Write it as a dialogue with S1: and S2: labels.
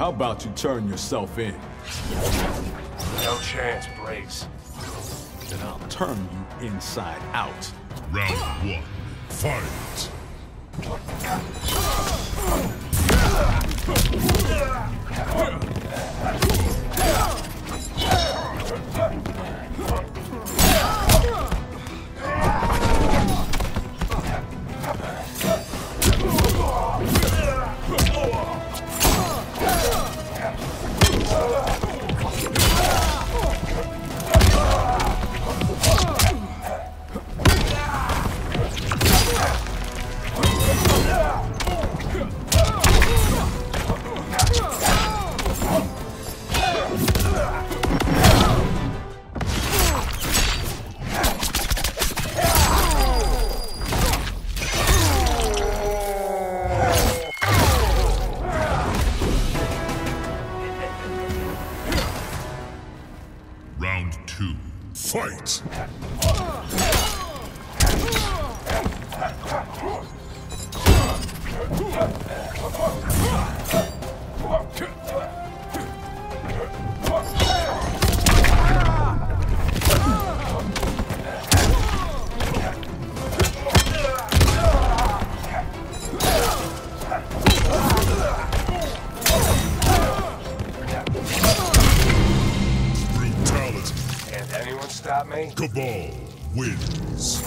S1: How about you turn yourself in?
S2: No chance, Briggs.
S1: Then I'll turn you inside out.
S3: Round one. Fight! Round two. Fight!
S2: Anyone stop me?
S3: Kabal wins.